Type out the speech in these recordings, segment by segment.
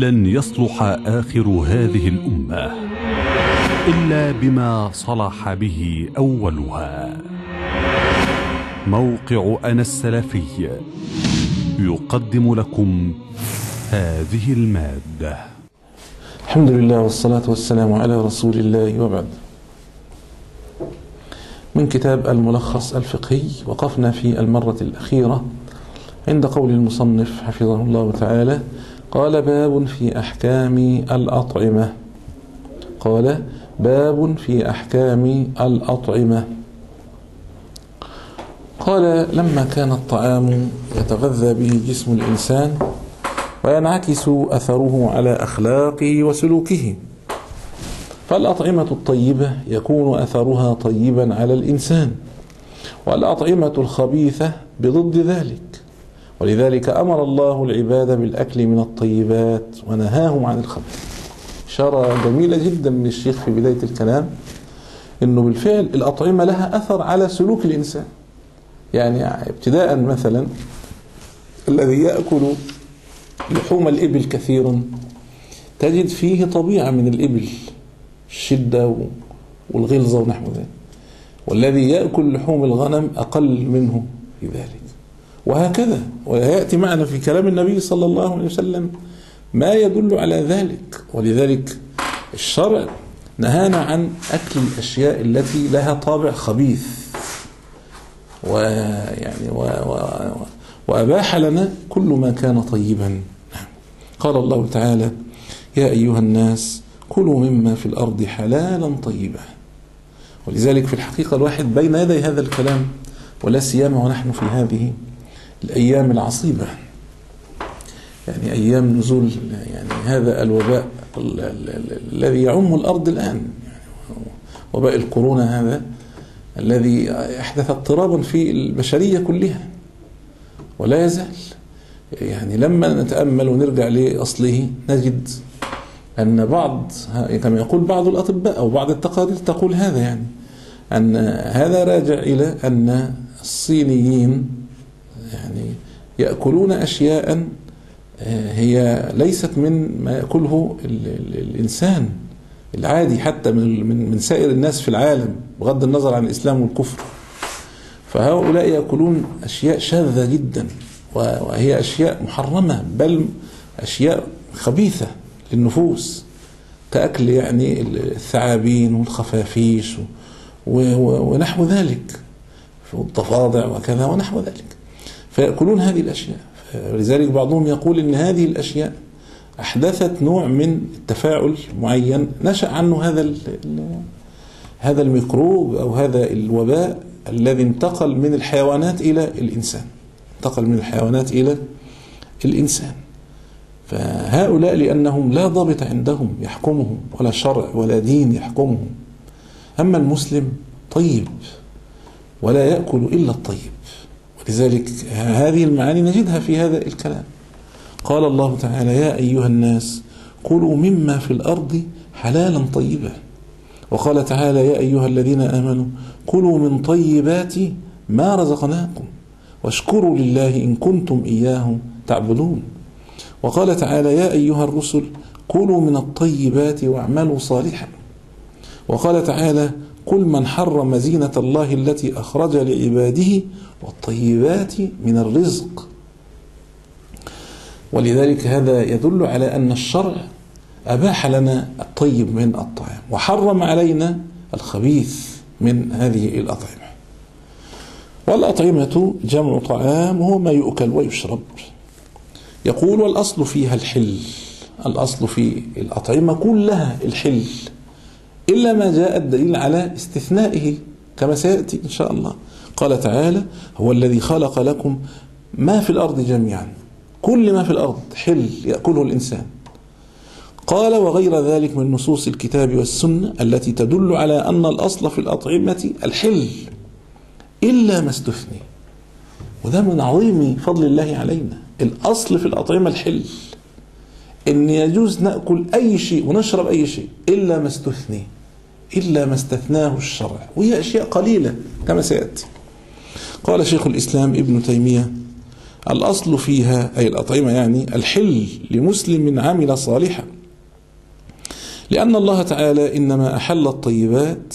لن يصلح آخر هذه الأمة إلا بما صلح به أولها. موقع أنا السلفي يقدم لكم هذه المادة. الحمد لله والصلاة والسلام على رسول الله وبعد. من كتاب الملخص الفقهي وقفنا في المرة الأخيرة عند قول المصنف حفظه الله تعالى قال باب في أحكام الأطعمة. قال باب في أحكام الأطعمة. قال لما كان الطعام يتغذى به جسم الإنسان وينعكس أثره على أخلاقه وسلوكه فالأطعمة الطيبة يكون أثرها طيبا على الإنسان والأطعمة الخبيثة بضد ذلك. ولذلك أمر الله العباد بالأكل من الطيبات ونهاهم عن الخبث. إشارة جميلة جدا من الشيخ في بداية الكلام أنه بالفعل الأطعمة لها أثر على سلوك الإنسان. يعني ابتداء مثلا الذي يأكل لحوم الإبل كثيرا تجد فيه طبيعة من الإبل الشدة والغلظة ونحو ذلك. والذي يأكل لحوم الغنم أقل منه في ذلك وهكذا. ويأتي معنا في كلام النبي صلى الله عليه وسلم ما يدل على ذلك. ولذلك الشرع نهانا عن أكل الأشياء التي لها طابع خبيث. ويعني و و وأباح لنا كل ما كان طيبا. قال الله تعالى يا أيها الناس كلوا مما في الأرض حلالا طيبا. ولذلك في الحقيقة الواحد بين يدي هذا الكلام ولا سيما ونحن في هذه الأيام العصيبة. يعني أيام نزول يعني هذا الوباء الذي يعم الأرض الآن. وباء الكورونا هذا الذي أحدث اضطرابا في البشرية كلها. ولا يزال. يعني لما نتأمل ونرجع لأصله نجد أن بعض كما يقول بعض الأطباء أو بعض التقارير تقول هذا يعني أن هذا راجع إلى أن الصينيين يعني يأكلون أشياء هي ليست من ما يأكله الإنسان العادي حتى من من سائر الناس في العالم بغض النظر عن الإسلام والكفر. فهؤلاء يأكلون أشياء شاذة جدا وهي أشياء محرمة بل أشياء خبيثة للنفوس. كأكل يعني الثعابين والخفافيش ونحو ذلك والضفادع وكذا ونحو ذلك. فيأكلون هذه الأشياء. ولذلك بعضهم يقول إن هذه الأشياء أحدثت نوع من التفاعل معين نشأ عنه هذا هذا الميكروب أو هذا الوباء الذي انتقل من الحيوانات إلى الإنسان. انتقل من الحيوانات إلى الإنسان. فهؤلاء لأنهم لا ضابط عندهم يحكمهم ولا شرع ولا دين يحكمهم. أما المسلم طيب ولا يأكل إلا الطيب. ولذلك هذه المعاني نجدها في هذا الكلام. قال الله تعالى يا أيها الناس كلوا مما في الأرض حلالا طيبا. وقال تعالى يا أيها الذين آمنوا كلوا من طيبات ما رزقناكم واشكروا لله إن كنتم إياه تعبدون. وقال تعالى يا أيها الرسل كلوا من الطيبات واعملوا صالحا. وقال تعالى قل من حرم زينة الله التي أخرج لعباده والطيبات من الرزق. ولذلك هذا يدل على أن الشرع أباح لنا الطيب من الطعام وحرم علينا الخبيث من هذه الأطعمة. والأطعمة جمع طعام هو ما يؤكل ويشرب. يقول والأصل فيها الحل. الأصل في الأطعمة كلها الحل. إلا ما جاء الدليل على استثنائه كما سيأتي إن شاء الله. قال تعالى هو الذي خلق لكم ما في الأرض جميعا كل ما في الأرض حل يأكله الإنسان. قال وغير ذلك من نصوص الكتاب والسنة التي تدل على أن الأصل في الأطعمة الحل إلا ما استثني. وده من عظيم فضل الله علينا الأصل في الأطعمة الحل. إن يجوز نأكل أي شيء ونشرب أي شيء إلا ما استثني إلا ما استثناه الشرع وهي أشياء قليلة كما سيأتي. قال شيخ الإسلام ابن تيمية الأصل فيها أي الأطعمة يعني الحل لمسلم عمل صالحا. لأن الله تعالى إنما أحل الطيبات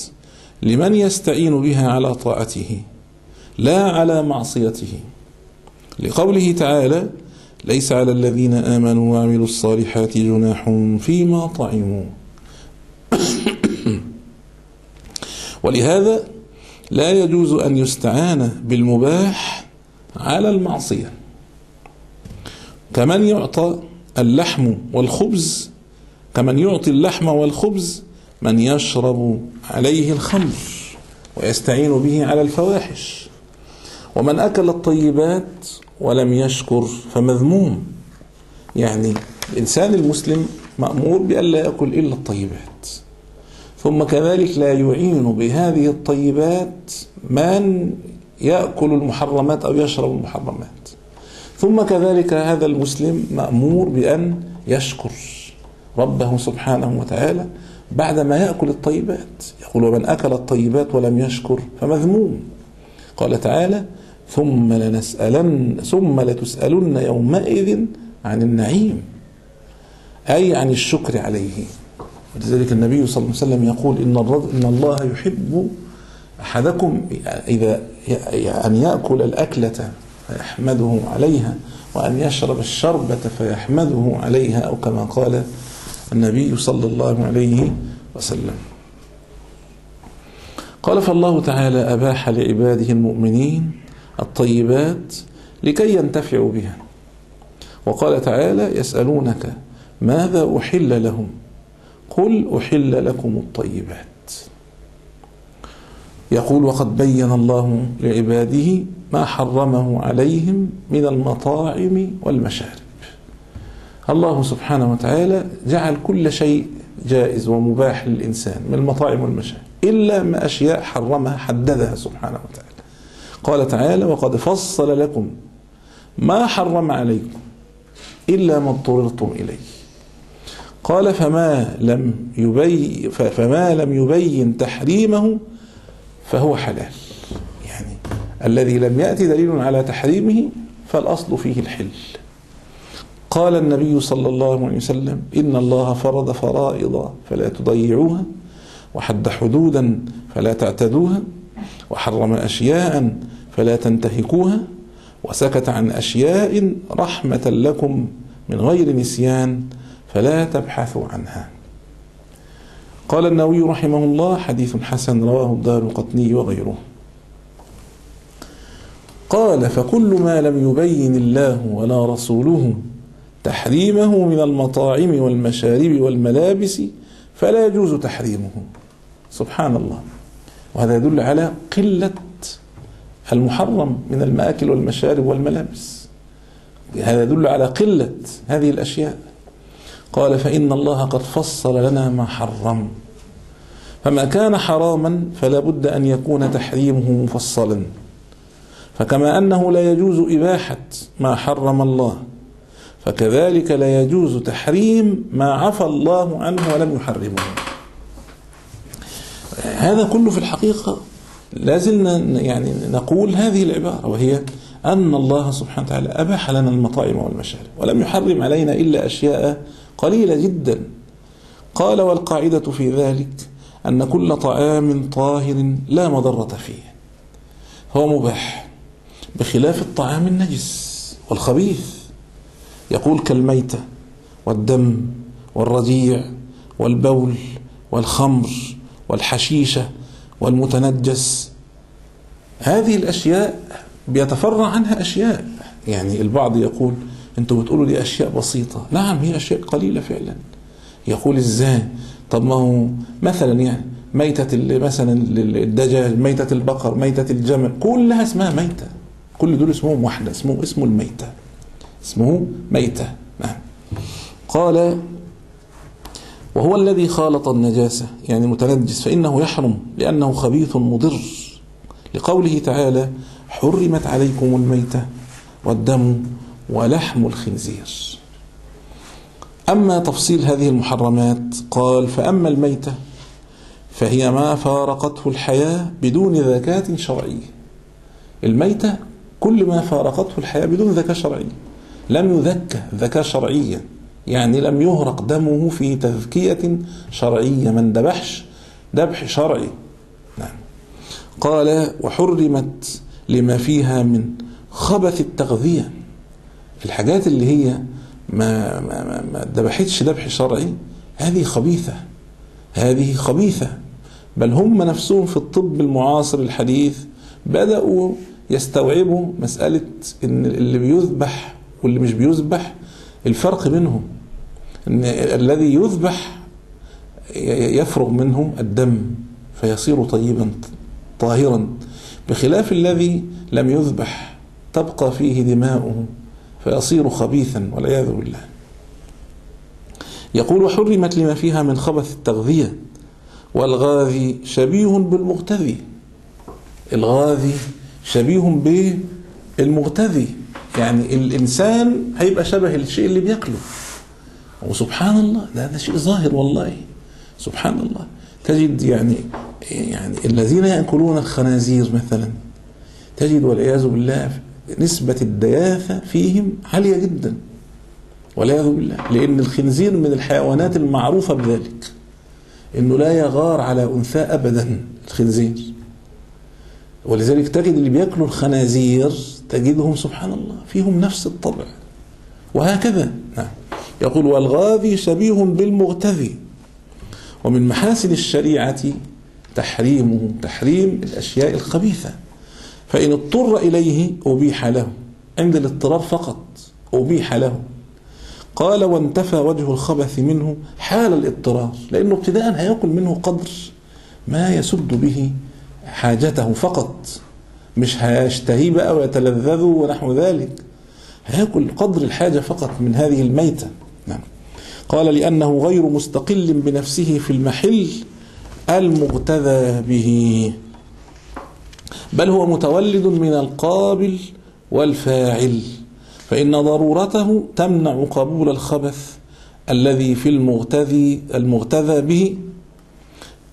لمن يستعين بها على طاعته لا على معصيته. لقوله تعالى ليس على الذين آمنوا وعملوا الصالحات جناح فيما طعموا. ولهذا لا يجوز أن يستعان بالمباح على المعصية. كمن يعطى اللحم والخبز كمن يعطي اللحم والخبز من يشرب عليه الخمر ويستعين به على الفواحش. ومن أكل الطيبات ولم يشكر فمذموم. يعني الإنسان المسلم مأمور بألا يأكل إلا الطيبات. ثم كذلك لا يعين بهذه الطيبات من يأكل المحرمات أو يشرب المحرمات. ثم كذلك هذا المسلم مأمور بأن يشكر ربه سبحانه وتعالى بعدما يأكل الطيبات. يقول ومن أكل الطيبات ولم يشكر فمذموم. قال تعالى ثم لنسألن ثم لتسألن يومئذ عن النعيم أي عن الشكر عليه. ولذلك النبي صلى الله عليه وسلم يقول إن, إن الله يحب أحدكم إذا أن يأكل الأكلة فيحمده عليها وأن يشرب الشربة فيحمده عليها أو كما قال النبي صلى الله عليه وسلم. قال فالله تعالى أباح لعباده المؤمنين الطيبات لكي ينتفعوا بها. وقال تعالى يسألونك ماذا أحل لهم؟ قل أحل لكم الطيبات. يقول وقد بين الله لعباده ما حرمه عليهم من المطاعم والمشارب. الله سبحانه وتعالى جعل كل شيء جائز ومباح للإنسان من المطاعم والمشارب إلا ما أشياء حرمها حددها سبحانه وتعالى. قال تعالى وقد فصل لكم ما حرم عليكم إلا ما اضطررتم إليه. قال فما لم يبين فما لم يبين تحريمه فهو حلال. يعني الذي لم يأتي دليل على تحريمه فالأصل فيه الحل. قال النبي صلى الله عليه وسلم إن الله فرض فرائض فلا تضيعوها وحد حدودا فلا تعتدوها وحرم أشياء فلا تنتهكوها وسكت عن أشياء رحمة لكم من غير نسيان فلا تبحثوا عنها. قال النووي رحمه الله حديث حسن رواه الدار القطني وغيره. قال فكل ما لم يبين الله ولا رسوله تحريمه من المطاعم والمشارب والملابس فلا يجوز تحريمه. سبحان الله. وهذا يدل على قلة المحرم من المآكل والمشارب والملابس. هذا يدل على قلة هذه الأشياء. قال فإن الله قد فصل لنا ما حرم. فما كان حراما فلا بد أن يكون تحريمه مفصلا. فكما أنه لا يجوز إباحة ما حرم الله فكذلك لا يجوز تحريم ما عفى الله عنه ولم يحرمه. هذا كله في الحقيقة لازلنا يعني نقول هذه العبارة وهي أن الله سبحانه وتعالى أباح لنا المطاعم والمشارب ولم يحرم علينا إلا أشياء قليلة جدا. قال والقاعدة في ذلك أن كل طعام طاهر لا مضرة فيه. هو مباح بخلاف الطعام النجس والخبيث. يقول كالميتة والدم والرجيع والبول والخمر والحشيشة والمتنجس. هذه الأشياء بيتفرع عنها أشياء. يعني البعض يقول أنتم بتقولوا دي أشياء بسيطة. نعم هي أشياء قليلة فعلا. يقول إزاي؟ طب ما هو مثلا يعني ميتة مثلا الدجاج ميتة البقر ميتة الجمل كلها اسمها ميتة. كل دول اسمهم واحدة اسمه اسمه الميتة. اسمه ميتة. نعم. قال وهو الذي خالط النجاسة يعني متنجس فإنه يحرم لأنه خبيث مضر. لقوله تعالى حرمت عليكم الميتة والدم ولحم الخنزير. أما تفصيل هذه المحرمات قال فأما الميتة فهي ما فارقته الحياة بدون ذكاة شرعية. الميتة كل ما فارقته الحياة بدون ذكاء شرعي لم يذكى ذكاء شرعيا يعني لم يهرق دمه في تذكية شرعية. من ذبحش ذبح شرعي. نعم. قال وحرمت لما فيها من خبث التغذية. الحاجات اللي هي ما ما ما, ذبحتش ذبح شرعي هذه خبيثة. هذه خبيثة. بل هم نفسهم في الطب المعاصر الحديث بدأوا يستوعبوا مسألة إن اللي بيذبح واللي مش بيذبح الفرق بينهم. إن الذي يذبح يفرغ منه الدم فيصير طيبا طاهرا. بخلاف الذي لم يذبح تبقى فيه دماؤه فيصير خبيثا والعياذ بالله. يقول وحرمت لما فيها من خبث التغذية والغاذي شبيه بالمغتذي. الغاذي شبيه بالمغتذي. يعني الإنسان هيبقى شبه الشيء اللي بياكله. وسبحان الله ده, ده شيء ظاهر والله. سبحان الله. تجد يعني يعني الذين يأكلون الخنازير مثلا تجد والعياذ بالله نسبة الدياثة فيهم عالية جدا. والعياذ بالله. لأن الخنزير من الحيوانات المعروفة بذلك إنه لا يغار على أنثى أبدا الخنزير. ولذلك تجد اللي بيأكلوا الخنازير تجدهم سبحان الله فيهم نفس الطبع. وهكذا. نعم. يقول والغاذي شبيه بالمغتذي ومن محاسن الشريعة تحريمه تحريم الأشياء الخبيثة. فإن اضطر إليه أبيح له. عند الاضطرار فقط أبيح له. قال وانتفى وجه الخبث منه حال الاضطرار. لأنه ابتداء هيأكل منه قدر ما يسد به حاجته فقط. مش هيشتهي بقى ويتلذذ ونحو ذلك. هيأكل قدر الحاجة فقط من هذه الميتة. قال لأنه غير مستقل بنفسه في المحل المغتذى به. بل هو متولد من القابل والفاعل. فإن ضرورته تمنع قبول الخبث الذي في المغتذي المغتذى به.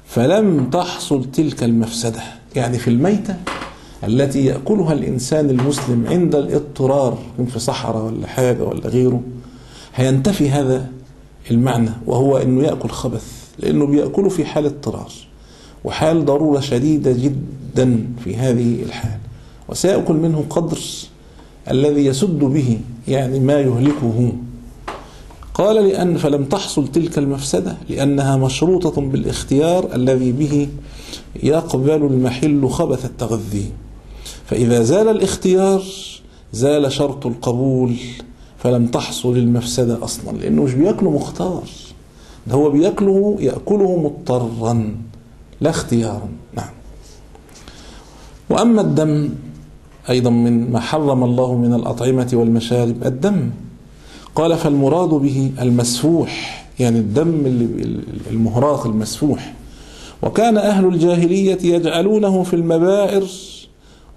فلم تحصل تلك المفسدة. يعني في الميتة التي يأكلها الإنسان المسلم عند الإضطرار في صحراء ولا حاجة ولا غيره هينتفي هذا المعنى وهو أنه يأكل خبث لأنه بيأكله في حال اضطرار وحال ضرورة شديدة جدا في هذه الحال. وسيأكل منه قدر الذي يسد به يعني ما يهلكه. قال لأن فلم تحصل تلك المفسدة لأنها مشروطة بالاختيار الذي به يقبل المحل خبث التغذي. فإذا زال الاختيار زال شرط القبول. فلم تحصل المفسدة أصلا لأنه مش بياكله مختار. ده هو بياكله يأكله مضطرا لا اختيارا. نعم. وأما الدم أيضا من ما حرم الله من الأطعمة والمشارب الدم. قال فالمراد به المسفوح يعني الدم المهراط المسفوح. وكان أهل الجاهلية يجعلونه في المبائر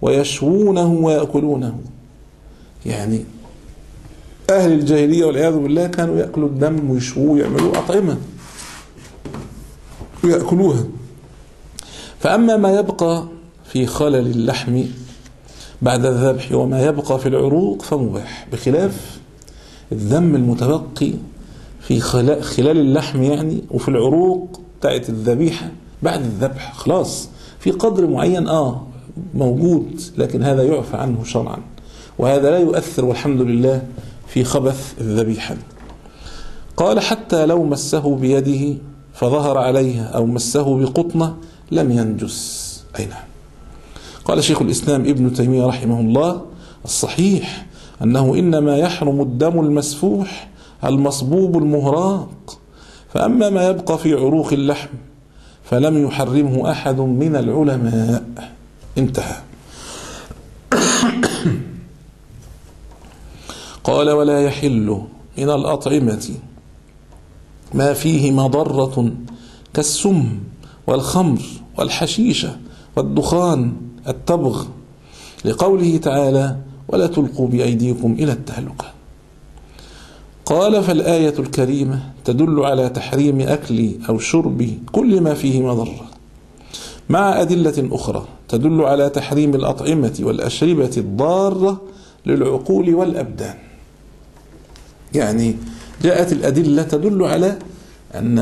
ويشوونه ويأكلونه. يعني أهل الجاهلية والعياذ بالله كانوا يأكلوا الدم ويشووه ويعملوا أطعمة. ويأكلوها. فأما ما يبقى في خلل اللحم بعد الذبح وما يبقى في العروق فمباح. بخلاف الدم المتبقي في خلال اللحم يعني وفي العروق بتاعت الذبيحة بعد الذبح. خلاص. في قدر معين آه موجود لكن هذا يعفى عنه شرعا. وهذا لا يؤثر والحمد لله في خبث الذبيحة قال حتى لو مسه بيده فظهر عليها أو مسه بقطنة لم ينجس. أي نعم. قال شيخ الإسلام ابن تيمية رحمه الله الصحيح أنه إنما يحرم الدم المسفوح المصبوب المهراق فأما ما يبقى في عروق اللحم فلم يحرمه أحد من العلماء. انتهى. قال ولا يحل من الأطعمة ما فيه مضرة كالسم والخمر والحشيشة والدخان التبغ لقوله تعالى ولا تلقوا بأيديكم إلى التهلكة. قال فالآية الكريمة تدل على تحريم أكل أو شرب كل ما فيه مضرة. مع أدلة أخرى تدل على تحريم الأطعمة والأشربة الضارة للعقول والأبدان. يعني جاءت الأدلة تدل على أن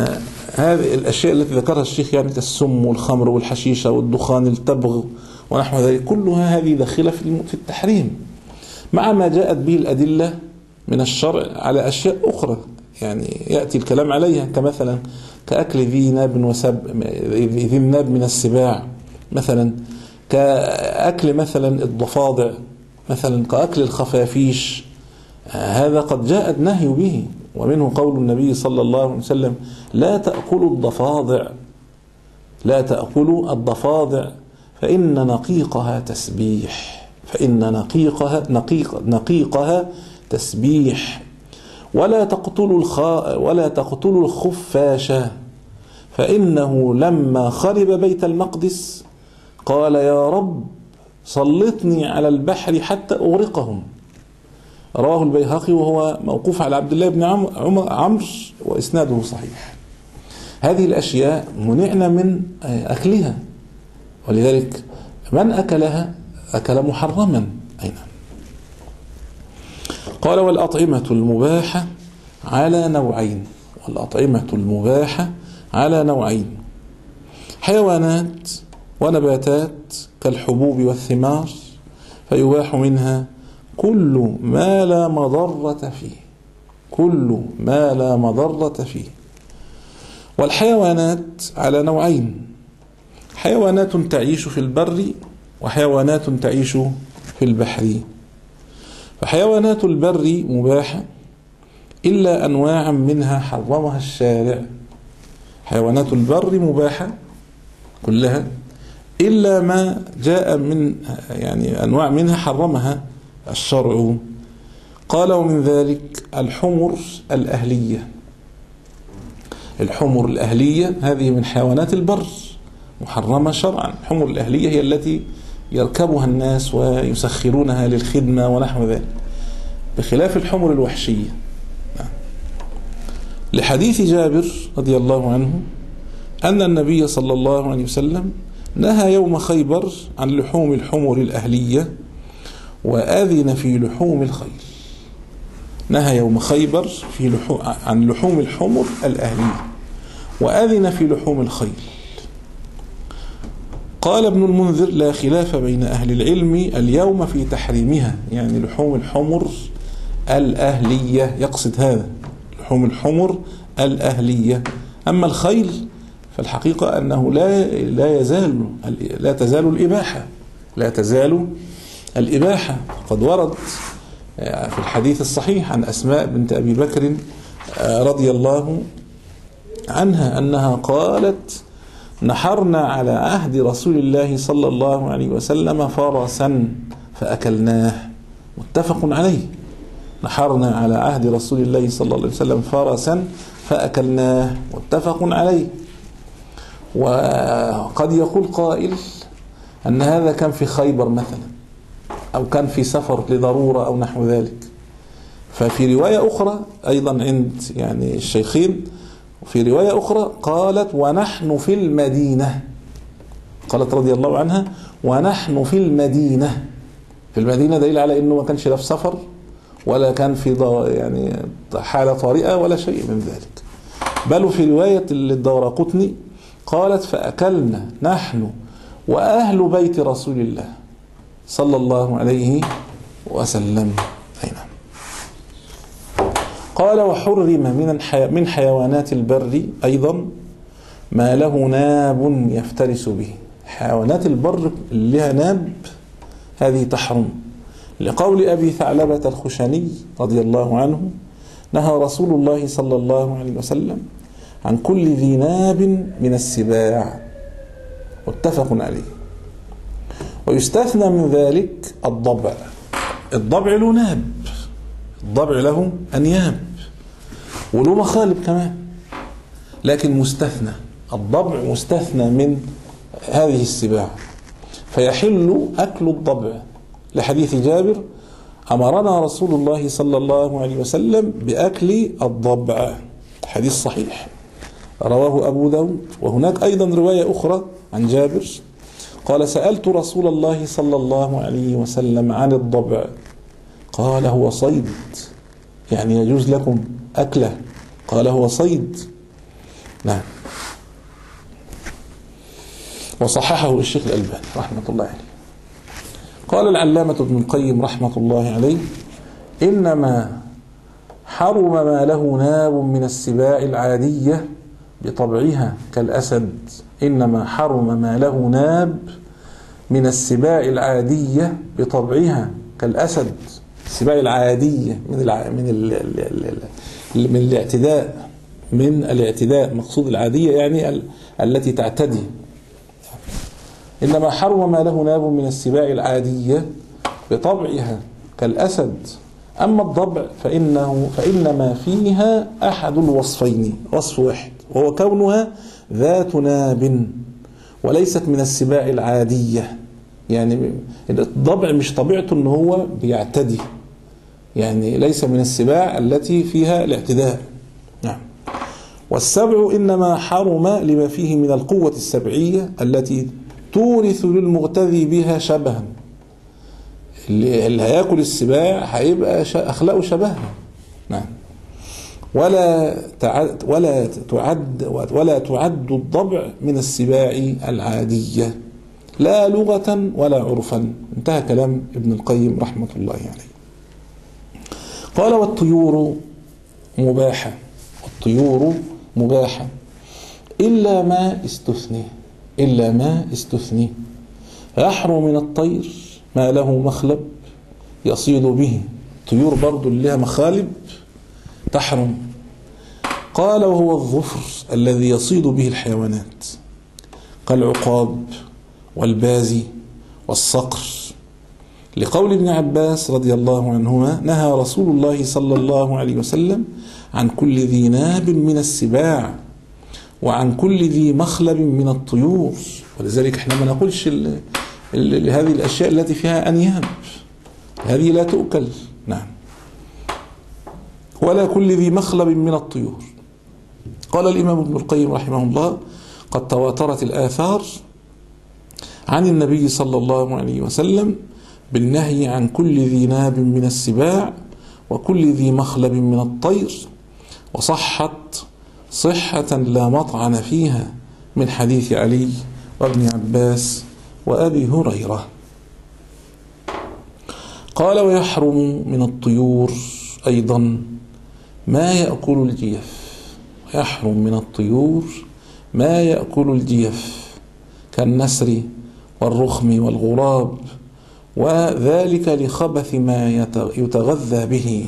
هذه الأشياء التي ذكرها الشيخ يعني كالسم والخمر والحشيشة والدخان التبغ ونحو ذلك كلها هذه داخلة في التحريم. مع ما جاءت به الأدلة من الشرع على أشياء أخرى يعني يأتي الكلام عليها كمثلا كأكل ذي ناب وسب ذي الناب من السباع مثلا كأكل مثلا الضفادع مثلا كأكل الخفافيش. هذا قد جاء النهي به ومنه قول النبي صلى الله عليه وسلم لا تأكلوا الضفادع لا تأكلوا الضفادع فإن نقيقها تسبيح فإن نقيقها نقيق نقيقها تسبيح ولا تقتلوا الخا ولا تقتلوا الخفاش فإنه لما خرب بيت المقدس قال يا رب سلطني على البحر حتى أغرقهم. رواه البيهقي وهو موقوف على عبد الله بن عمرو وإسناده صحيح. هذه الأشياء منعنا من أكلها. ولذلك من أكلها؟ أكل محرما. أي نعم قال والأطعمة المباحة على نوعين. والأطعمة المباحة على نوعين. حيوانات ونباتات كالحبوب والثمار فيباح منها كل ما لا مضرة فيه. كل ما لا مضرة فيه. والحيوانات على نوعين. حيوانات تعيش في البر وحيوانات تعيش في البحر. فحيوانات البر مباحة إلا أنواعا منها حرمها الشارع. حيوانات البر مباحة كلها إلا ما جاء من يعني أنواع منها حرمها. الشرع. قال ومن ذلك الحمر الأهلية. الحمر الأهلية هذه من حيوانات البر محرمة شرعا. الحمر الأهلية هي التي يركبها الناس ويسخرونها للخدمة ونحو ذلك بخلاف الحمر الوحشية. لحديث جابر رضي الله عنه أن النبي صلى الله عليه وسلم نهى يوم خيبر عن لحوم الحمر الأهلية. وأذن في لحوم الخيل. نهى يوم خيبر في لحوم عن لحوم الحمر الأهلية. وأذن في لحوم الخيل. قال ابن المنذر لا خلاف بين أهل العلم اليوم في تحريمها. يعني لحوم الحمر الأهلية يقصد هذا. لحوم الحمر الأهلية. أما الخيل فالحقيقة أنه لا لا يزال لا تزال الإباحة. لا تزال الإباحة قد ورد في الحديث الصحيح عن أسماء بنت أبي بكر رضي الله عنها أنها قالت نحرنا على عهد رسول الله صلى الله عليه وسلم فرسا فأكلناه. متفق عليه. نحرنا على عهد رسول الله صلى الله عليه وسلم فرسا فأكلناه. متفق عليه. وقد يقول قائل أن هذا كان في خيبر مثلا. أو كان في سفر لضرورة أو نحو ذلك. ففي رواية أخرى أيضا عند يعني الشيخين في رواية أخرى قالت ونحن في المدينة. قالت رضي الله عنها ونحن في المدينة. في المدينة دليل على أنه ما كانش لا في سفر ولا كان في يعني حالة طارئة ولا شيء من ذلك. بل في رواية الدورة قطني قالت فأكلنا نحن وأهل بيت رسول الله. صلى الله عليه وسلم. أين قال وحرم من من حيوانات البر أيضا ما له ناب يفترس به. حيوانات البر اللي لها ناب هذه تحرم. لقول أبي ثعلبة الخشني رضي الله عنه نهى رسول الله صلى الله عليه وسلم عن كل ذي ناب من السباع. متفق عليه. ويستثنى من ذلك الضبع. الضبع له ناب. الضبع له أنياب. وله مخالب كمان. لكن مستثنى. الضبع مستثنى من هذه السباع. فيحل أكل الضبع. لحديث جابر أمرنا رسول الله صلى الله عليه وسلم بأكل الضبع. حديث صحيح. رواه أبو داود. وهناك أيضا رواية أخرى عن جابر. قال سألت رسول الله صلى الله عليه وسلم عن الضبع. قال هو صيد. يعني يجوز لكم أكله. قال هو صيد. نعم. وصححه الشيخ الألباني رحمة الله عليه. قال العلامة ابن القيم رحمة الله عليه إنما حرم ما له ناب من السباع العادية بطبعها كالأسد إنما حرم ما له ناب من السباع العادية بطبعها كالأسد. السباع العادية من الع... من ال... من الاعتداء من الاعتداء مقصود العادية يعني ال... التي تعتدي. إنما حرم ما له ناب من السباع العادية بطبعها كالأسد. أما الضبع فإنه فإنما فيها أحد الوصفين وصف واحد. وهو كونها ذات ناب وليست من السباع العادية. يعني الضبع مش طبيعته إن هو بيعتدي. يعني ليس من السباع التي فيها الاعتداء. نعم. والسبع إنما حرم لما فيه من القوة السبعية التي تورث للمغتذي بها شبها. اللي, هياكل السباع هيبقى أخلاقه شبهها. نعم. ولا تعد ولا تعد ولا تعد الضبع من السباع العادية. لا لغة ولا عرفا. انتهى كلام ابن القيم رحمة الله عليه. قال والطيور مباحة. والطيور مباحة. إلا ما استثني. إلا ما استثني. يحرم من الطير ما له مخلب يصيد به. طيور برضو اللي لها مخالب تحرم. قال وهو الظفر الذي يصيد به الحيوانات كالعقاب والبازي والصقر. لقول ابن عباس رضي الله عنهما نهى رسول الله صلى الله عليه وسلم عن كل ذي ناب من السباع وعن كل ذي مخلب من الطيور. ولذلك إحنا ما نقولش ال ال هذه الأشياء التي فيها أنياب. هذه لا تؤكل. نعم. ولا كل ذي مخلب من الطيور. قال الإمام ابن القيم رحمه الله قد تواترت الآثار عن النبي صلى الله عليه وسلم بالنهي عن كل ذي ناب من السباع وكل ذي مخلب من الطير وصحت صحة لا مطعن فيها من حديث علي وابن عباس وأبي هريرة. قال ويحرم من الطيور أيضا ما يأكل الجيف يحرم من الطيور ما يأكل الجيف كالنسر والرخم والغراب وذلك لخبث ما يتغذى به.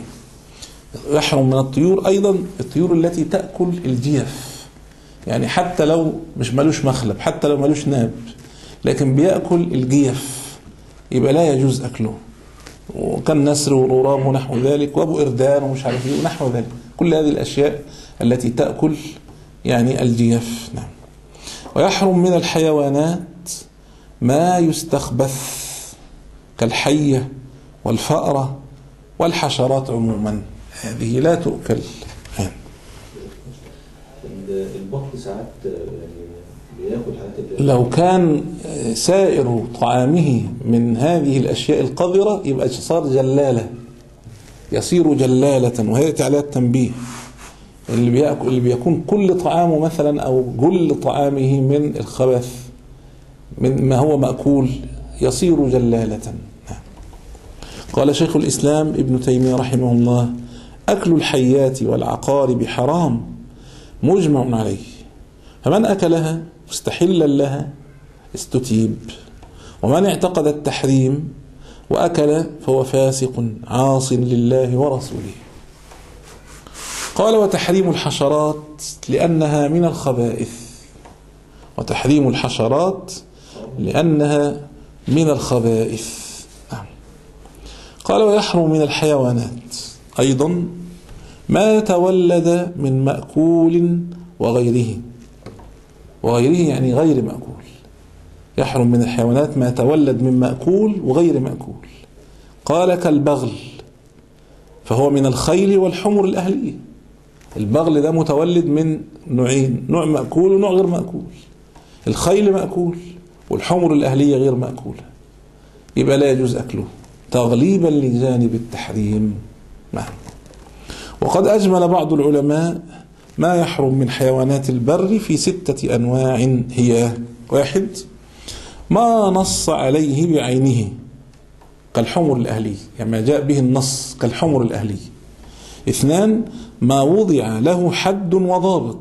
يحرم من الطيور أيضا الطيور التي تأكل الجيف. يعني حتى لو مش ملوش مخلب حتى لو ملوش ناب لكن بيأكل الجيف يبقى لا يجوز أكله. وكالنسر والغراب ونحو ذلك وأبو إردان ومش عارف إيه ونحو ذلك. كل هذه الأشياء التي تأكل يعني الجيف نعم. ويحرم من الحيوانات ما يستخبث كالحية والفأرة والحشرات عموما. هذه لا تؤكل. نعم. البط ساعات يعني بياكل حاجات لو كان سائر طعامه من هذه الأشياء القذرة يبقى صار جلالة يصير جلالة وهي عليها التنبيه اللي بيأكل اللي بيكون كل طعامه مثلا أو كل طعامه من الخبث من ما هو مأكول يصير جلالة نعم. قال شيخ الإسلام ابن تيمية رحمه الله أكل الحيات والعقارب حرام مجمع عليه فمن أكلها مستحلا لها استتيب ومن اعتقد التحريم وأكل فهو فاسق عاص لله ورسوله قال وتحريم الحشرات لأنها من الخبائث. وتحريم الحشرات لأنها من الخبائث. نعم. قال ويحرم من الحيوانات. أيضا ما تولد من مأكول وغيره. وغيره يعني غير مأكول. يحرم من الحيوانات ما تولد من مأكول وغير مأكول. قال كالبغل فهو من الخيل والحمر الأهلية. البغل ده متولد من نوعين نوع مأكول ونوع غير مأكول. الخيل مأكول والحمر الأهلية غير مأكولة. يبقى لا يجوز أكله. تغليبا لجانب التحريم. نعم. وقد أجمل بعض العلماء ما يحرم من حيوانات البر في ستة أنواع هي واحد ما نص عليه بعينه كالحمر الأهلي يعني ما جاء به النص كالحمر الأهلي. اثنان ما وضع له حد وضابط.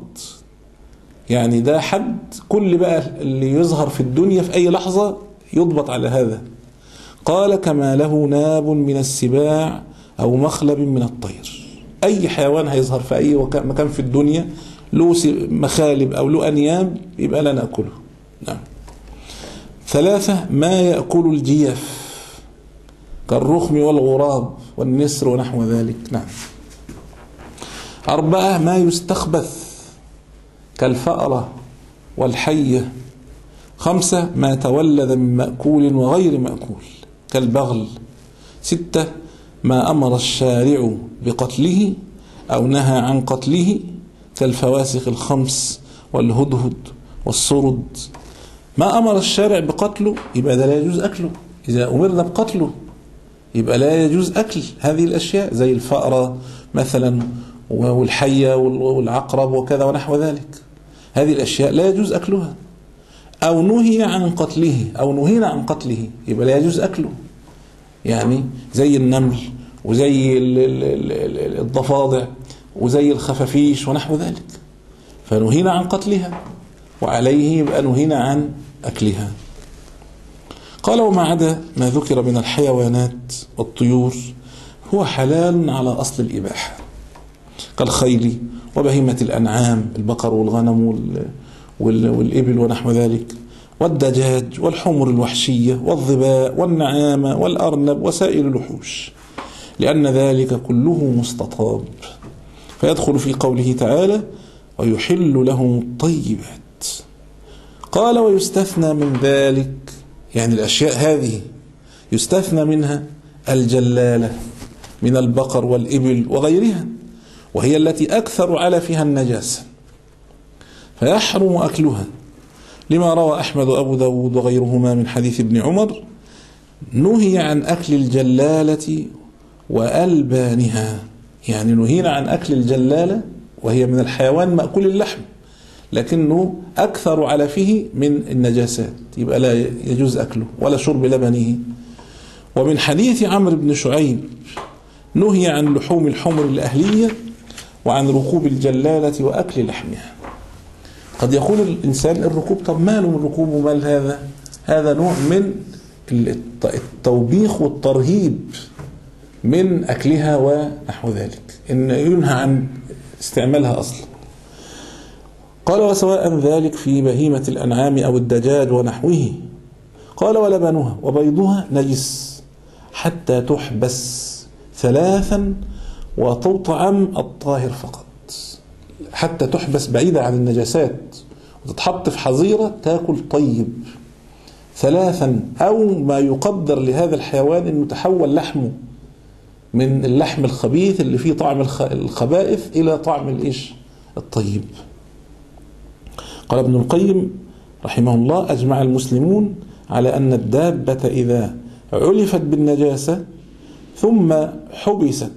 يعني ده حد كل بقى اللي يظهر في الدنيا في أي لحظة يضبط على هذا. قال كما له ناب من السباع أو مخلب من الطير. أي حيوان هيظهر في أي مكان في الدنيا له مخالب أو له أنياب يبقى لا نأكله. نعم. ثلاثة ما يأكل الجيف كالرخم والغراب والنسر ونحو ذلك. نعم. أربعة ما يستخبث كالفأرة والحية. خمسة ما تولد من مأكول وغير مأكول كالبغل. ستة ما أمر الشارع بقتله أو نهى عن قتله كالفواسق الخمس والهدهد والصرد ما أمر الشارع بقتله يبقى ده لا يجوز أكله. إذا أمرنا بقتله يبقى لا يجوز أكل هذه الأشياء زي الفأرة مثلا والحية والعقرب وكذا ونحو ذلك. هذه الأشياء لا يجوز أكلها. أو نهي عن قتله أو نهينا عن قتله يبقى لا يجوز أكله. يعني زي النمل وزي الضفادع وزي الخفافيش ونحو ذلك. فنهينا عن قتلها وعليه يبقى نهينا عن أكلها. قال وما عدا ما ذكر من الحيوانات والطيور هو حلال على أصل الإباحة. كالخيل وبهيمة الأنعام البقر والغنم والإبل ونحو ذلك والدجاج والحمر الوحشية والظباء والنعامة والأرنب وسائر الوحوش لأن ذلك كله مستطاب. فيدخل في قوله تعالى ويحل لهم الطيبات قال ويستثنى من ذلك يعني الأشياء هذه يستثنى منها الجلالة من البقر والإبل وغيرها وهي التي أكثر على فيها النجاسة فيحرم أكلها. لما روى أحمد وأبو داود وغيرهما من حديث ابن عمر نهي عن أكل الجلالة وألبانها. يعني نهينا عن أكل الجلالة وهي من الحيوان مأكول اللحم لكنه أكثر على فيه من النجاسات. يبقى لا يجوز أكله ولا شرب لبنه. ومن حديث عمرو بن شعيب نهي عن لحوم الحمر الأهلية وعن ركوب الجلالة وأكل لحمها. قد يقول الإنسان الركوب طب ماله من الركوب ومال هذا؟ هذا نوع من التوبيخ والترهيب من أكلها ونحو ذلك إن ينهى عن استعمالها أصلا. قال وسواء ذلك في بهيمة الأنعام أو الدجاج ونحوه. قال ولبنها وبيضها نجس حتى تحبس ثلاثا وتطعم الطاهر فقط. حتى تحبس بعيدة عن النجاسات وتتحط في حظيرة تاكل طيب. ثلاثا أو ما يقدر لهذا الحيوان أنه تحول لحمه من اللحم الخبيث اللي فيه طعم الخبائث إلى طعم الإيش؟ الطيب. قال ابن القيم رحمه الله أجمع المسلمون على أن الدابة إذا علفت بالنجاسة ثم حبست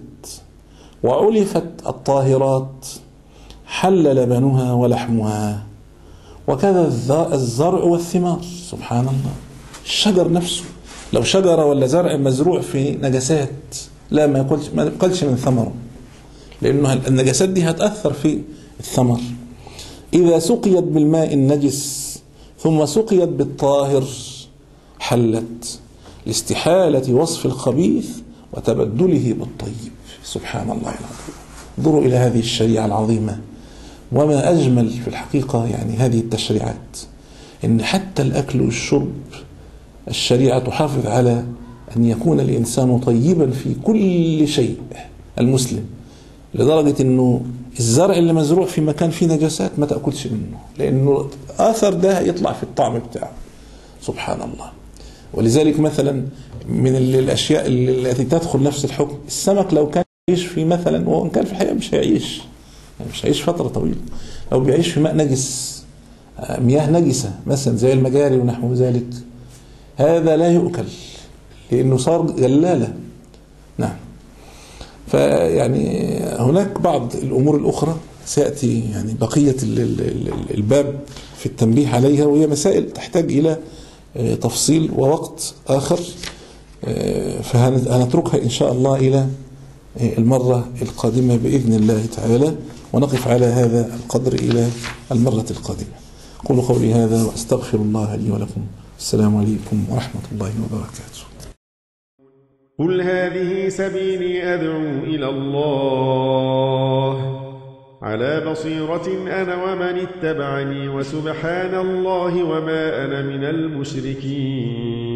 وعلفت الطاهرات حل لبنها ولحمها وكذا الزرع والثمار. سبحان الله الشجر نفسه. لو شجرة ولا زرع مزروع في نجاسات لا ما يقولش ما يقلش من ثمره. لأنه النجاسات دي هتأثر في الثمر. إذا سقيت بالماء النجس ثم سقيت بالطاهر حلت لاستحالة وصف الخبيث وتبدله بالطيب. سبحان الله العظيم. انظروا إلى هذه الشريعة العظيمة. وما أجمل في الحقيقة يعني هذه التشريعات إن حتى الأكل والشرب الشريعة تحافظ على أن يكون الإنسان طيبا في كل شيء المسلم لدرجة أنه الزرع اللي مزروع في مكان فيه نجاسات ما تأكلش منه لأنه آثر ده يطلع في الطعم بتاعه. سبحان الله. ولذلك مثلا من الأشياء التي تدخل نفس الحكم السمك لو كان يعيش في مثلا وإن كان في الحقيقة مش هيعيش. يعني مش هيعيش فترة طويلة. لو بيعيش في ماء نجس مياه نجسة مثلا زي المجاري ونحو ذلك هذا لا يؤكل لأنه صار جلالة. نعم. فيعني هناك بعض الأمور الأخرى سيأتي يعني ال- الباب في التنبيه عليها وهي مسائل تحتاج إلى آه، تفصيل ووقت آخر آه، فهنتركها إن شاء الله آه، المرة القادمة بإذن الله تعالى ونقف على هذا القدر إلى المرة القادمة. قولوا قولي هذا وأستغفر الله لي ولكم. السلام عليكم ورحمة الله وبركاته. قل هذه سبيلي أدعو إلى الله. على بصيرة أنا ومن اتبعني وسبحان الله وما أنا من المشركين.